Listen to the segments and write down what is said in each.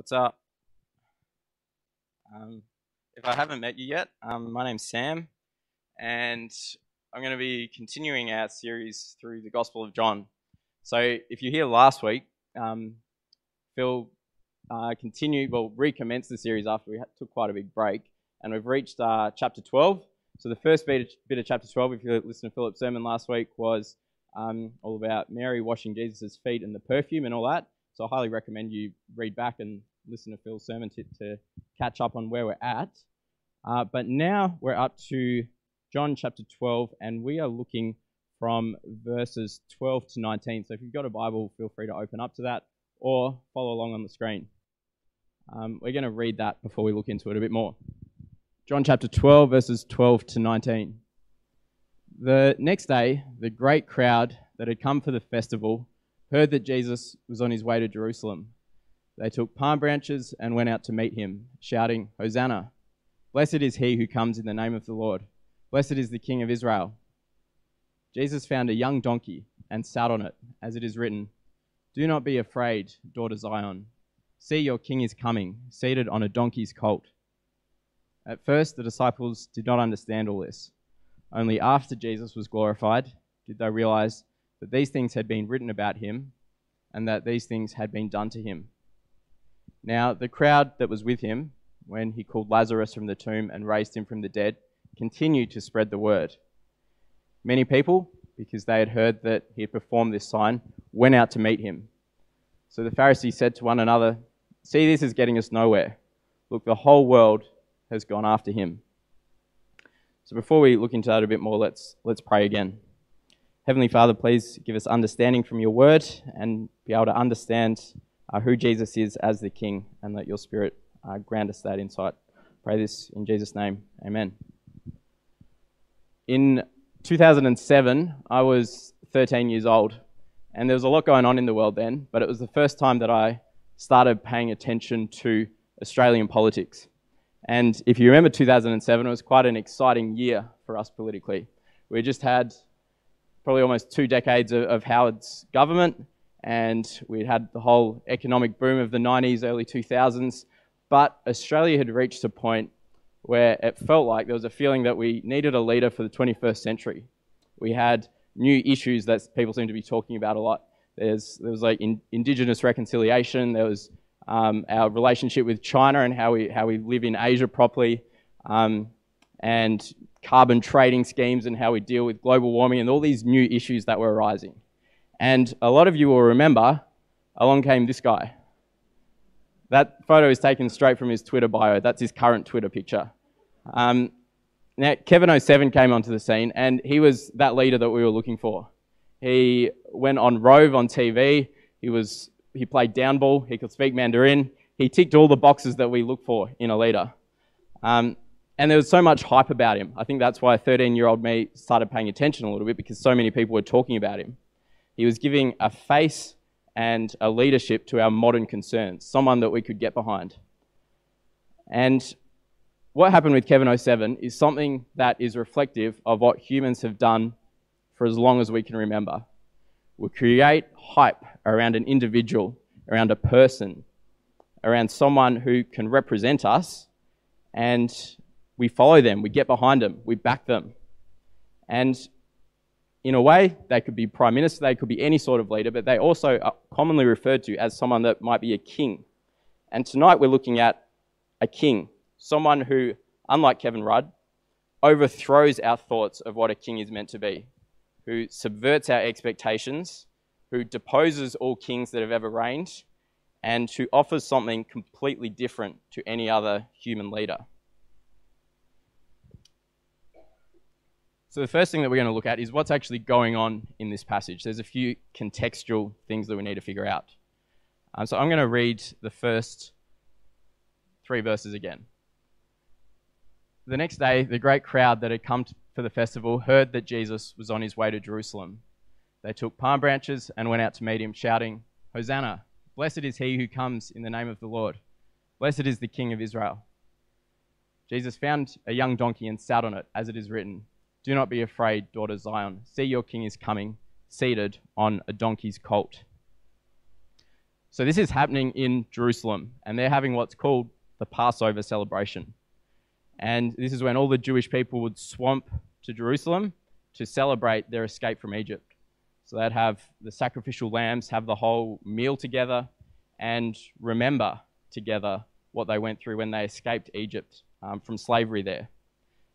What's up? Um, if I haven't met you yet, um, my name's Sam, and I'm going to be continuing our series through the Gospel of John. So, if you're here last week, um, Phil uh, continued, well, recommenced the series after we took quite a big break, and we've reached uh, chapter 12. So, the first bit of, bit of chapter 12, if you listened to Philip's sermon last week, was um, all about Mary washing Jesus' feet and the perfume and all that. So, I highly recommend you read back and listen to Phil's sermon to, to catch up on where we're at. Uh, but now we're up to John chapter 12, and we are looking from verses 12 to 19. So if you've got a Bible, feel free to open up to that or follow along on the screen. Um, we're going to read that before we look into it a bit more. John chapter 12, verses 12 to 19. The next day, the great crowd that had come for the festival heard that Jesus was on his way to Jerusalem. They took palm branches and went out to meet him, shouting, Hosanna! Blessed is he who comes in the name of the Lord. Blessed is the King of Israel. Jesus found a young donkey and sat on it, as it is written, Do not be afraid, daughter Zion. See, your king is coming, seated on a donkey's colt. At first, the disciples did not understand all this. Only after Jesus was glorified did they realize that these things had been written about him and that these things had been done to him. Now, the crowd that was with him when he called Lazarus from the tomb and raised him from the dead continued to spread the word. Many people, because they had heard that he had performed this sign, went out to meet him. So the Pharisees said to one another, See, this is getting us nowhere. Look, the whole world has gone after him. So before we look into that a bit more, let's, let's pray again. Heavenly Father, please give us understanding from your word and be able to understand uh, who Jesus is as the King, and let your Spirit uh, grant us that insight. Pray this in Jesus' name. Amen. In 2007, I was 13 years old, and there was a lot going on in the world then, but it was the first time that I started paying attention to Australian politics. And if you remember 2007, it was quite an exciting year for us politically. We just had probably almost two decades of, of Howard's government, and we'd had the whole economic boom of the 90s, early 2000s. But Australia had reached a point where it felt like there was a feeling that we needed a leader for the 21st century. We had new issues that people seem to be talking about a lot. There's, there was like in, Indigenous reconciliation, there was um, our relationship with China and how we, how we live in Asia properly, um, and carbon trading schemes and how we deal with global warming and all these new issues that were arising. And a lot of you will remember, along came this guy. That photo is taken straight from his Twitter bio. That's his current Twitter picture. Um, now, Kevin 07 came onto the scene, and he was that leader that we were looking for. He went on Rove on TV. He was he played downball. He could speak Mandarin. He ticked all the boxes that we look for in a leader. Um, and there was so much hype about him. I think that's why 13 year old me started paying attention a little bit because so many people were talking about him. He was giving a face and a leadership to our modern concerns, someone that we could get behind. And what happened with Kevin 07 is something that is reflective of what humans have done for as long as we can remember. We create hype around an individual, around a person, around someone who can represent us, and we follow them, we get behind them, we back them. And in a way, they could be prime minister, they could be any sort of leader, but they also are commonly referred to as someone that might be a king. And tonight we're looking at a king, someone who, unlike Kevin Rudd, overthrows our thoughts of what a king is meant to be, who subverts our expectations, who deposes all kings that have ever reigned, and who offers something completely different to any other human leader. So the first thing that we're going to look at is what's actually going on in this passage. There's a few contextual things that we need to figure out. Um, so I'm going to read the first three verses again. The next day, the great crowd that had come for the festival heard that Jesus was on his way to Jerusalem. They took palm branches and went out to meet him, shouting, Hosanna! Blessed is he who comes in the name of the Lord. Blessed is the King of Israel. Jesus found a young donkey and sat on it, as it is written. Do not be afraid, daughter Zion. See, your king is coming, seated on a donkey's colt. So this is happening in Jerusalem, and they're having what's called the Passover celebration. And this is when all the Jewish people would swamp to Jerusalem to celebrate their escape from Egypt. So they'd have the sacrificial lambs, have the whole meal together, and remember together what they went through when they escaped Egypt um, from slavery there.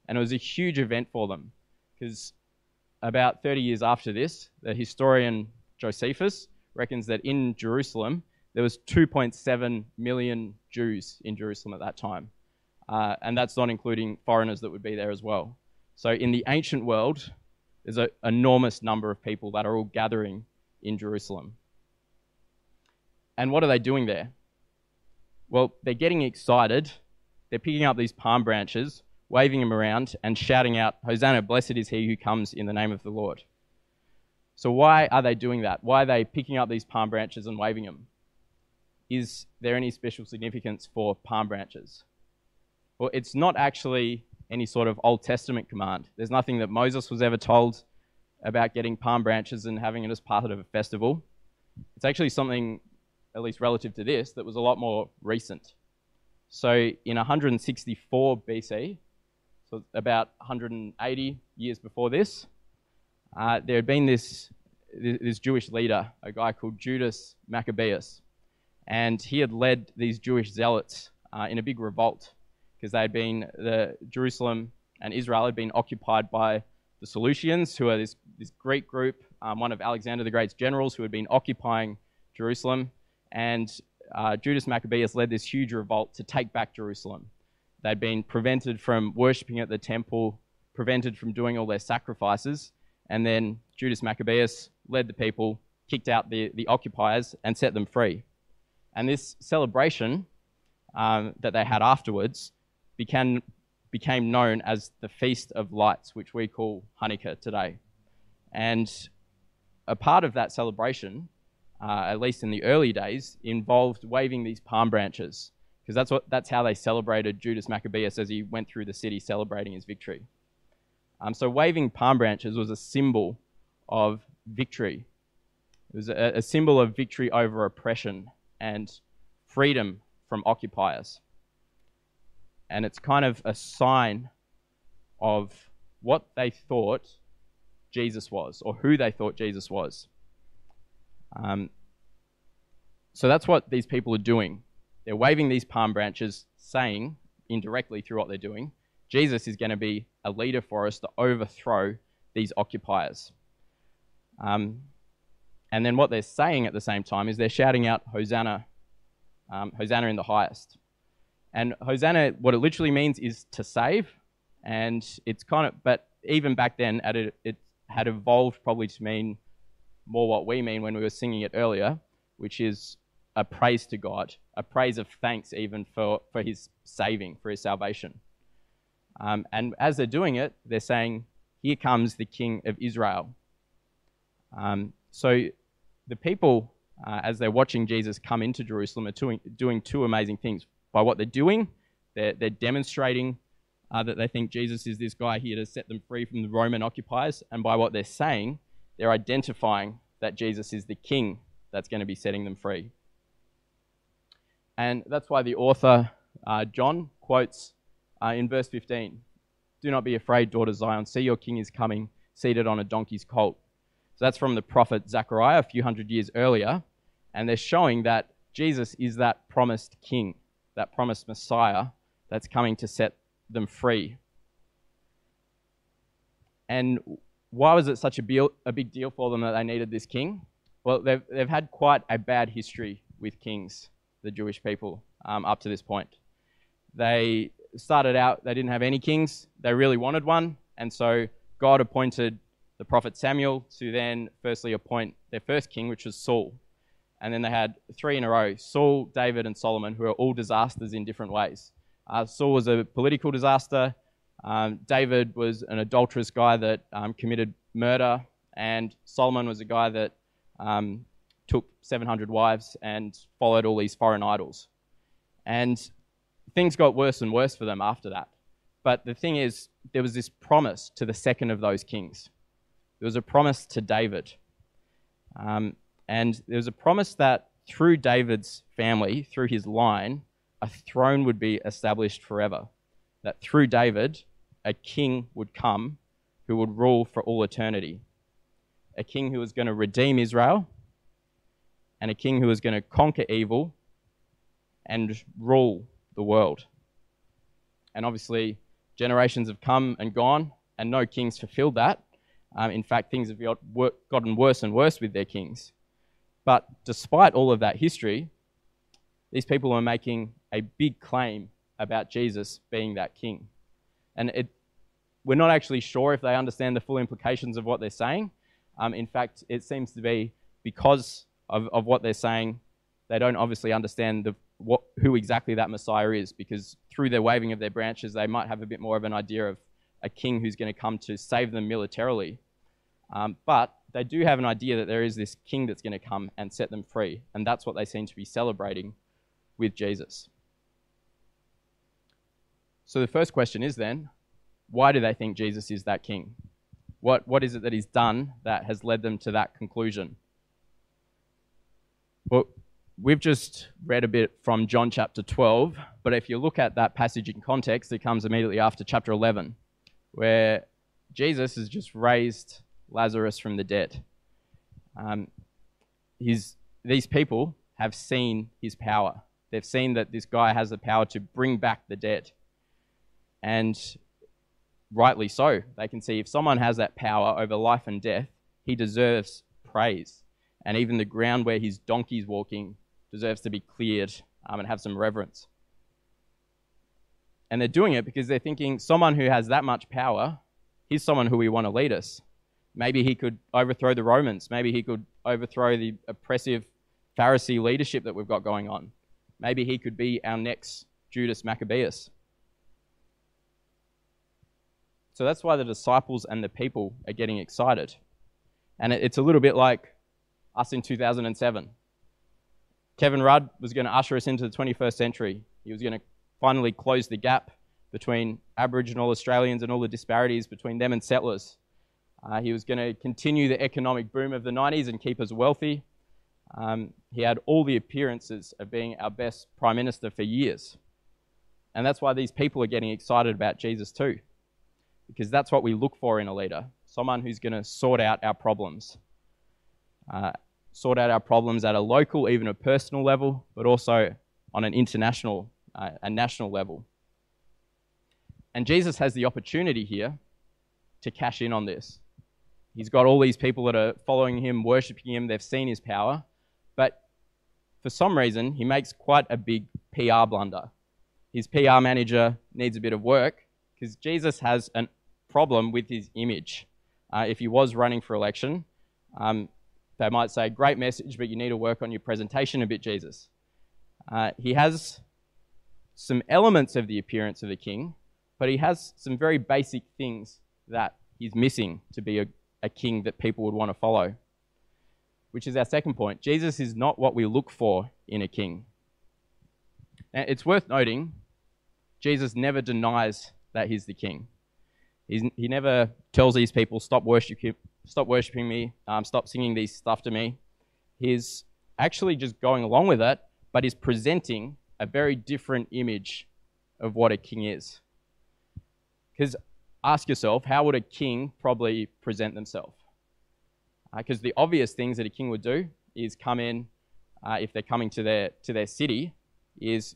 And it was a huge event for them because about 30 years after this, the historian Josephus reckons that in Jerusalem, there was 2.7 million Jews in Jerusalem at that time. Uh, and that's not including foreigners that would be there as well. So in the ancient world, there's an enormous number of people that are all gathering in Jerusalem. And what are they doing there? Well, they're getting excited. They're picking up these palm branches, waving them around, and shouting out, Hosanna, blessed is he who comes in the name of the Lord. So, why are they doing that? Why are they picking up these palm branches and waving them? Is there any special significance for palm branches? Well, it's not actually any sort of Old Testament command. There's nothing that Moses was ever told about getting palm branches and having it as part of a festival. It's actually something, at least relative to this, that was a lot more recent. So in 164 BC, about 180 years before this, uh, there had been this, this Jewish leader, a guy called Judas Maccabeus, and he had led these Jewish zealots uh, in a big revolt because they had been the Jerusalem and Israel had been occupied by the Seleucians, who are this, this Greek group, um, one of Alexander the Great's generals, who had been occupying Jerusalem, and uh, Judas Maccabeus led this huge revolt to take back Jerusalem. They'd been prevented from worshipping at the temple, prevented from doing all their sacrifices, and then Judas Maccabeus led the people, kicked out the, the occupiers, and set them free. And this celebration um, that they had afterwards became, became known as the Feast of Lights, which we call Hanukkah today. And a part of that celebration, uh, at least in the early days, involved waving these palm branches, because that's, what, that's how they celebrated Judas Maccabeus as he went through the city celebrating his victory. Um, so waving palm branches was a symbol of victory. It was a, a symbol of victory over oppression and freedom from occupiers and it's kind of a sign of what they thought Jesus was, or who they thought Jesus was. Um, so that's what these people are doing. They're waving these palm branches, saying indirectly through what they're doing, Jesus is going to be a leader for us to overthrow these occupiers. Um, and then what they're saying at the same time is they're shouting out, Hosanna, um, Hosanna in the highest. And Hosanna, what it literally means is to save. And it's kind of, but even back then, it, it had evolved probably to mean more what we mean when we were singing it earlier, which is a praise to God, a praise of thanks even for, for his saving, for his salvation. Um, and as they're doing it, they're saying, Here comes the King of Israel. Um, so the people, uh, as they're watching Jesus come into Jerusalem, are doing, doing two amazing things by what they're doing. They're, they're demonstrating uh, that they think Jesus is this guy here to set them free from the Roman occupiers. And by what they're saying, they're identifying that Jesus is the king that's going to be setting them free. And that's why the author, uh, John, quotes uh, in verse 15 Do not be afraid, daughter Zion. See, your king is coming, seated on a donkey's colt. So that's from the prophet Zechariah a few hundred years earlier. And they're showing that Jesus is that promised king that promised Messiah that's coming to set them free. And why was it such a, a big deal for them that they needed this king? Well, they've, they've had quite a bad history with kings, the Jewish people, um, up to this point. They started out, they didn't have any kings, they really wanted one, and so God appointed the prophet Samuel to then firstly appoint their first king, which was Saul and then they had three in a row Saul, David, and Solomon, who are all disasters in different ways. Uh, Saul was a political disaster. Um, David was an adulterous guy that um, committed murder, and Solomon was a guy that um, took 700 wives and followed all these foreign idols. And things got worse and worse for them after that. But the thing is, there was this promise to the second of those kings. There was a promise to David. Um, and there was a promise that through David's family, through his line, a throne would be established forever. That through David, a king would come who would rule for all eternity. A king who was going to redeem Israel, and a king who is going to conquer evil and rule the world. And obviously, generations have come and gone, and no kings fulfilled that. Um, in fact, things have got, gotten worse and worse with their kings. But despite all of that history, these people are making a big claim about Jesus being that king. And it, we're not actually sure if they understand the full implications of what they're saying. Um, in fact, it seems to be because of, of what they're saying, they don't obviously understand the, what, who exactly that Messiah is, because through their waving of their branches, they might have a bit more of an idea of a king who's going to come to save them militarily. Um, but they do have an idea that there is this king that's going to come and set them free, and that's what they seem to be celebrating with Jesus. So the first question is then, why do they think Jesus is that king? What, what is it that he's done that has led them to that conclusion? Well, we've just read a bit from John chapter 12, but if you look at that passage in context, it comes immediately after chapter 11, where Jesus has just raised Lazarus from the dead. Um, his, these people have seen his power. They've seen that this guy has the power to bring back the dead. And rightly so. They can see if someone has that power over life and death, he deserves praise. And even the ground where his donkey's walking deserves to be cleared um, and have some reverence. And they're doing it because they're thinking someone who has that much power, he's someone who we want to lead us. Maybe he could overthrow the Romans. Maybe he could overthrow the oppressive Pharisee leadership that we've got going on. Maybe he could be our next Judas Maccabeus. So that's why the disciples and the people are getting excited. And it's a little bit like us in 2007. Kevin Rudd was going to usher us into the 21st century. He was going to finally close the gap between Aboriginal Australians and all the disparities between them and settlers. Uh, he was going to continue the economic boom of the 90s and keep us wealthy. Um, he had all the appearances of being our best prime minister for years. And that's why these people are getting excited about Jesus too, because that's what we look for in a leader someone who's going to sort out our problems. Uh, sort out our problems at a local, even a personal level, but also on an international uh, and national level. And Jesus has the opportunity here to cash in on this. He's got all these people that are following him, worshipping him, they've seen his power, but for some reason, he makes quite a big PR blunder. His PR manager needs a bit of work because Jesus has a problem with his image. Uh, if he was running for election, um, they might say, Great message, but you need to work on your presentation a bit, Jesus. Uh, he has some elements of the appearance of a king, but he has some very basic things that he's missing to be a a king that people would want to follow. Which is our second point. Jesus is not what we look for in a king. Now, it's worth noting, Jesus never denies that he's the king. He's, he never tells these people, stop worshiping, stop worshiping me, um, stop singing these stuff to me. He's actually just going along with it, but he's presenting a very different image of what a king is. Because ask yourself, how would a king probably present themselves? Because uh, the obvious things that a king would do is come in, uh, if they're coming to their, to their city, is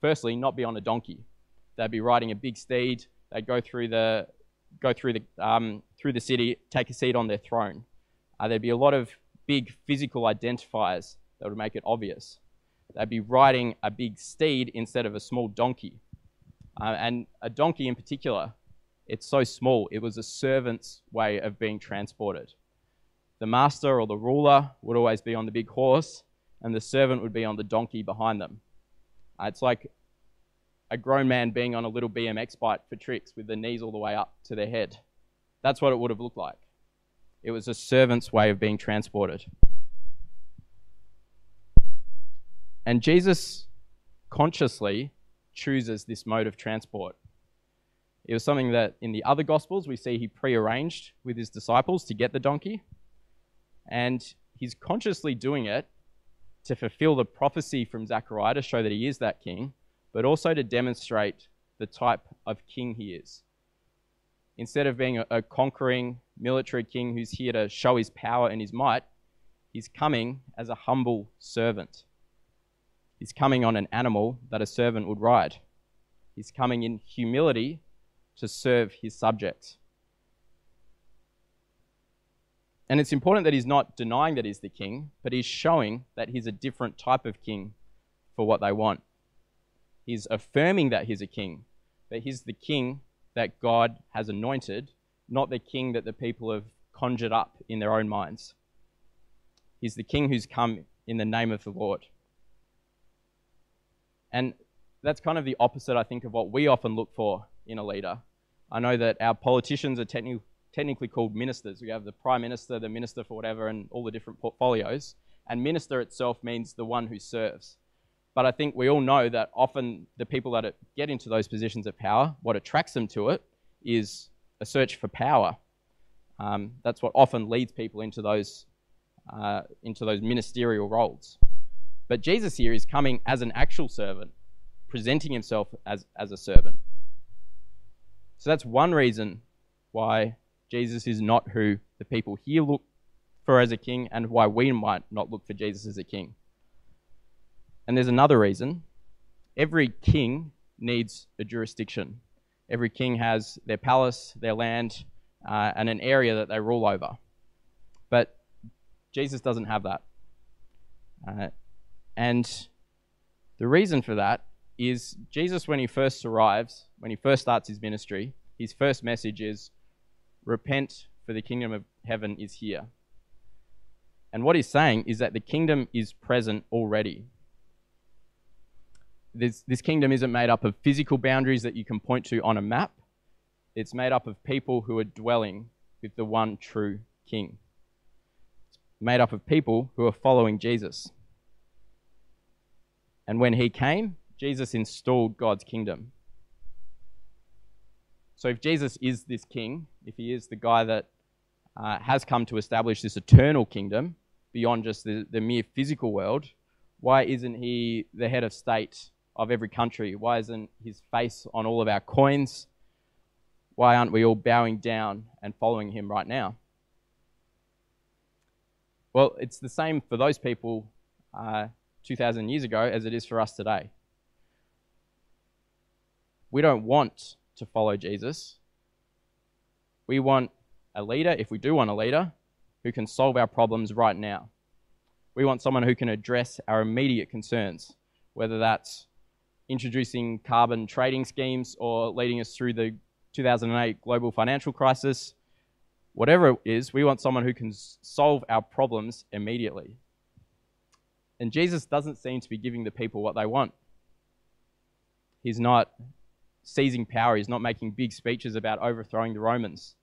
firstly not be on a donkey. They'd be riding a big steed. They'd go through the, go through the, um, through the city, take a seat on their throne. Uh, there'd be a lot of big physical identifiers that would make it obvious. They'd be riding a big steed instead of a small donkey. Uh, and a donkey in particular it's so small, it was a servant's way of being transported. The master or the ruler would always be on the big horse, and the servant would be on the donkey behind them. Uh, it's like a grown man being on a little BMX bike for tricks with the knees all the way up to their head. That's what it would have looked like. It was a servant's way of being transported. And Jesus consciously chooses this mode of transport. It was something that in the other Gospels we see he prearranged with his disciples to get the donkey. And he's consciously doing it to fulfill the prophecy from Zechariah to show that he is that king, but also to demonstrate the type of king he is. Instead of being a, a conquering military king who's here to show his power and his might, he's coming as a humble servant. He's coming on an animal that a servant would ride. He's coming in humility to serve his subjects. And it's important that he's not denying that he's the king, but he's showing that he's a different type of king for what they want. He's affirming that he's a king, that he's the king that God has anointed, not the king that the people have conjured up in their own minds. He's the king who's come in the name of the Lord. And that's kind of the opposite, I think, of what we often look for in a leader. I know that our politicians are technically technically called ministers. We have the prime minister, the minister for whatever, and all the different portfolios. And minister itself means the one who serves. But I think we all know that often the people that get into those positions of power, what attracts them to it is a search for power. Um, that's what often leads people into those uh, into those ministerial roles. But Jesus here is coming as an actual servant, presenting himself as, as a servant. So that's one reason why Jesus is not who the people here look for as a king and why we might not look for Jesus as a king. And there's another reason. Every king needs a jurisdiction. Every king has their palace, their land, uh, and an area that they rule over. But Jesus doesn't have that. Uh, and the reason for that is Jesus, when he first arrives, when he first starts his ministry, his first message is repent, for the kingdom of heaven is here. And what he's saying is that the kingdom is present already. This, this kingdom isn't made up of physical boundaries that you can point to on a map. It's made up of people who are dwelling with the one true king. It's made up of people who are following Jesus. And when he came, Jesus installed God's kingdom. So if Jesus is this king, if he is the guy that uh, has come to establish this eternal kingdom beyond just the, the mere physical world, why isn't he the head of state of every country? Why isn't his face on all of our coins? Why aren't we all bowing down and following him right now? Well, it's the same for those people uh, 2,000 years ago as it is for us today. We don't want to follow Jesus. We want a leader, if we do want a leader, who can solve our problems right now. We want someone who can address our immediate concerns, whether that's introducing carbon trading schemes or leading us through the 2008 global financial crisis. Whatever it is, we want someone who can solve our problems immediately. And Jesus doesn't seem to be giving the people what they want. He's not seizing power. He's not making big speeches about overthrowing the Romans.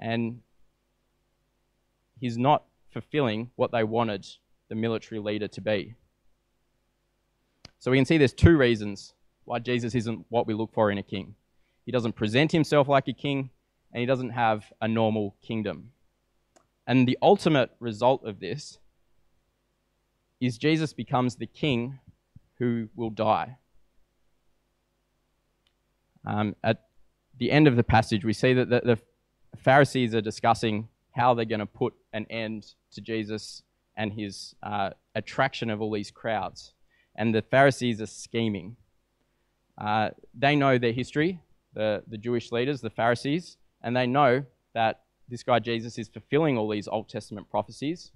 And he's not fulfilling what they wanted the military leader to be. So we can see there's two reasons why Jesus isn't what we look for in a king. He doesn't present himself like a king, and he doesn't have a normal kingdom. And the ultimate result of this is Jesus becomes the king who will die. Um, at the end of the passage, we see that the, the Pharisees are discussing how they're going to put an end to Jesus and his uh, attraction of all these crowds. And the Pharisees are scheming. Uh, they know their history, the, the Jewish leaders, the Pharisees, and they know that this guy Jesus is fulfilling all these Old Testament prophecies,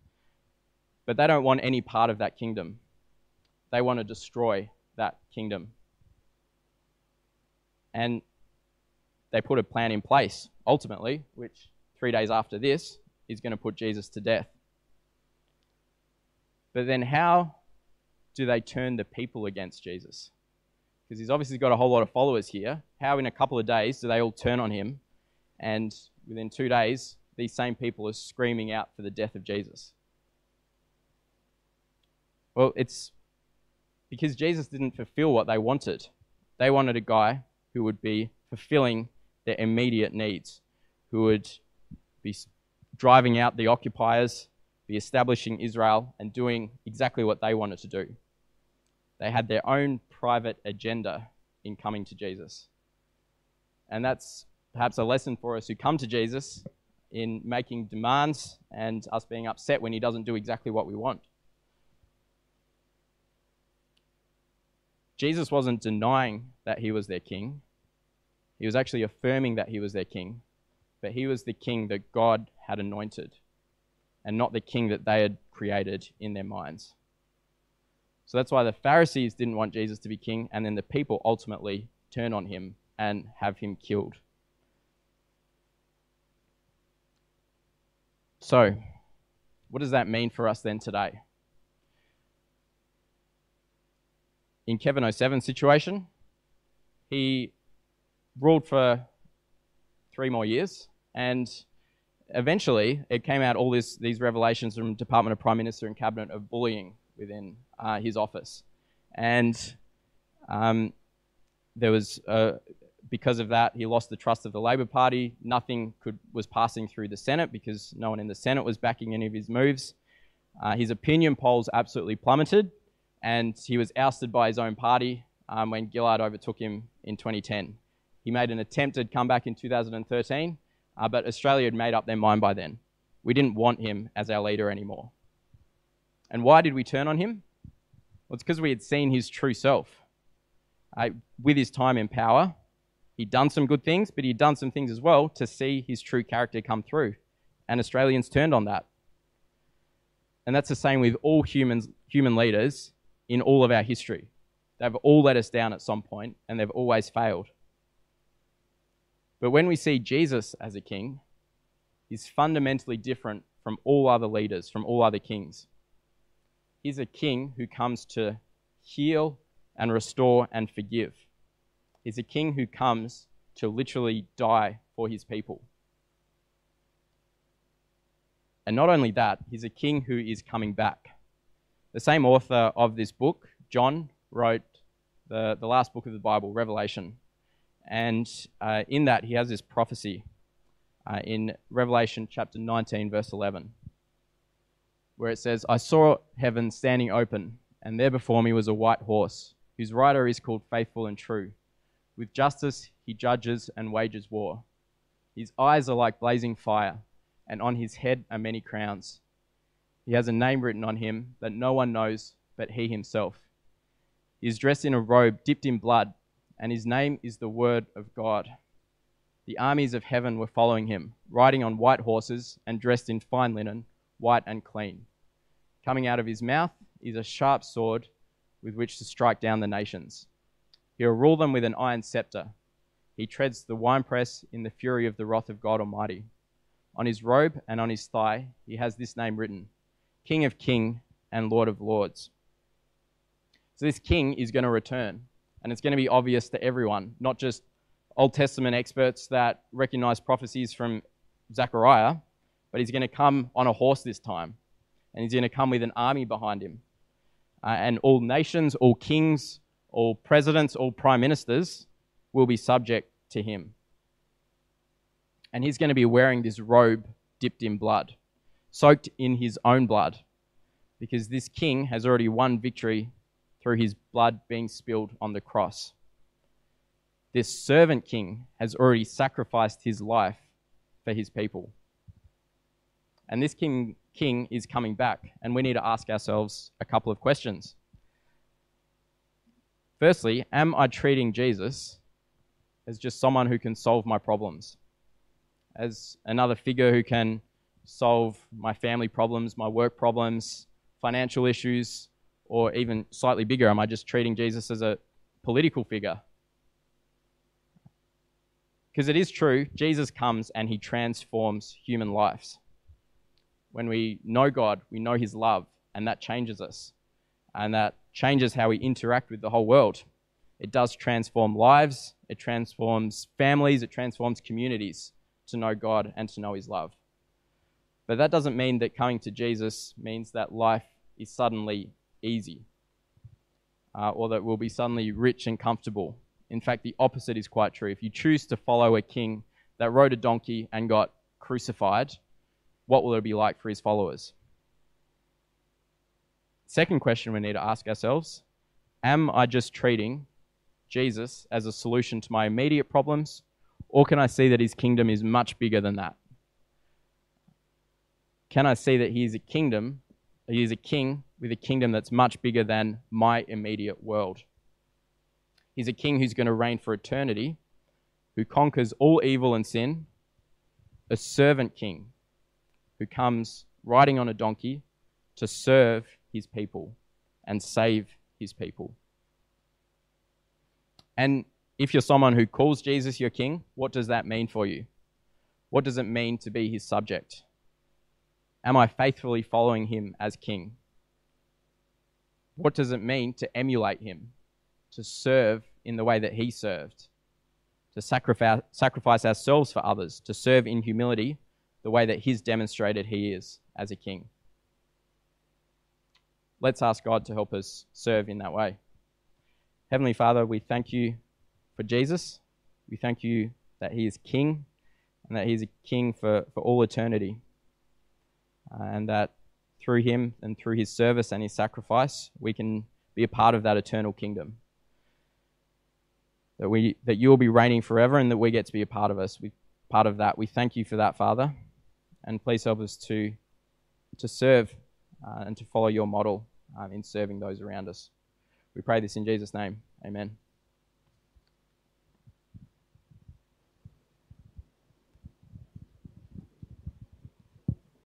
but they don't want any part of that kingdom. They want to destroy that kingdom and they put a plan in place, ultimately, which three days after this is going to put Jesus to death. But then, how do they turn the people against Jesus? Because he's obviously got a whole lot of followers here. How, in a couple of days, do they all turn on him? And within two days, these same people are screaming out for the death of Jesus. Well, it's because Jesus didn't fulfill what they wanted. They wanted a guy who would be fulfilling their immediate needs, who would be driving out the occupiers, be establishing Israel and doing exactly what they wanted to do. They had their own private agenda in coming to Jesus. And that's perhaps a lesson for us who come to Jesus in making demands and us being upset when he doesn't do exactly what we want. Jesus wasn't denying that he was their king. He was actually affirming that he was their king, but he was the king that God had anointed and not the king that they had created in their minds. So that's why the Pharisees didn't want Jesus to be king, and then the people ultimately turn on him and have him killed. So, what does that mean for us then today? In Kevin 07 situation, he ruled for three more years, and eventually it came out all this, these revelations from Department of Prime Minister and Cabinet of bullying within uh, his office, and um, there was uh, because of that, he lost the trust of the Labor Party. Nothing could, was passing through the Senate because no one in the Senate was backing any of his moves. Uh, his opinion polls absolutely plummeted, and he was ousted by his own party um, when Gillard overtook him in 2010. He made an attempted comeback in 2013, uh, but Australia had made up their mind by then. We didn't want him as our leader anymore. And why did we turn on him? Well, it's because we had seen his true self. Uh, with his time in power, He'd done some good things, but he'd done some things as well to see his true character come through. And Australians turned on that. And that's the same with all humans, human leaders in all of our history. They've all let us down at some point, and they've always failed. But when we see Jesus as a king, he's fundamentally different from all other leaders, from all other kings. He's a king who comes to heal and restore and forgive He's a king who comes to literally die for his people. And not only that, he's a king who is coming back. The same author of this book, John, wrote the, the last book of the Bible, Revelation. And uh, in that, he has this prophecy uh, in Revelation chapter 19, verse 11, where it says, I saw heaven standing open, and there before me was a white horse, whose rider is called Faithful and True with justice he judges and wages war. His eyes are like blazing fire, and on his head are many crowns. He has a name written on him that no one knows but he himself. He is dressed in a robe dipped in blood, and his name is the Word of God. The armies of heaven were following him, riding on white horses and dressed in fine linen, white and clean. Coming out of his mouth is a sharp sword with which to strike down the nations. He'll rule them with an iron scepter. He treads the winepress in the fury of the wrath of God Almighty. On his robe and on his thigh, he has this name written King of Kings and Lord of Lords. So this king is going to return, and it's going to be obvious to everyone, not just Old Testament experts that recognize prophecies from Zechariah, but he's going to come on a horse this time, and he's going to come with an army behind him. Uh, and all nations, all kings, all presidents, all prime ministers will be subject to him. And he's going to be wearing this robe dipped in blood, soaked in his own blood, because this king has already won victory through his blood being spilled on the cross. This servant king has already sacrificed his life for his people. And this king, king is coming back, and we need to ask ourselves a couple of questions. Firstly, am I treating Jesus as just someone who can solve my problems? As another figure who can solve my family problems, my work problems, financial issues, or even slightly bigger? Am I just treating Jesus as a political figure? Because it is true, Jesus comes and he transforms human lives. When we know God, we know his love, and that changes us. And that changes how we interact with the whole world. It does transform lives, it transforms families, it transforms communities to know God and to know His love. But that doesn't mean that coming to Jesus means that life is suddenly easy uh, or that we'll be suddenly rich and comfortable. In fact, the opposite is quite true. If you choose to follow a king that rode a donkey and got crucified, what will it be like for his followers? Second question we need to ask ourselves Am I just treating Jesus as a solution to my immediate problems, or can I see that his kingdom is much bigger than that? Can I see that he is a kingdom, he is a king with a kingdom that's much bigger than my immediate world? He's a king who's going to reign for eternity, who conquers all evil and sin, a servant king who comes riding on a donkey to serve his people and save his people. And if you're someone who calls Jesus your king, what does that mean for you? What does it mean to be his subject? Am I faithfully following him as king? What does it mean to emulate him, to serve in the way that he served, to sacrifice, ourselves for others, to serve in humility the way that he's demonstrated he is as a king? Let's ask God to help us serve in that way. Heavenly Father, we thank you for Jesus. We thank you that he is king and that he is a king for, for all eternity. Uh, and that through him and through his service and his sacrifice, we can be a part of that eternal kingdom. That, we, that you will be reigning forever and that we get to be a part of us. We, part of that. We thank you for that, Father. And please help us to, to serve uh, and to follow your model um, in serving those around us. We pray this in Jesus' name. Amen.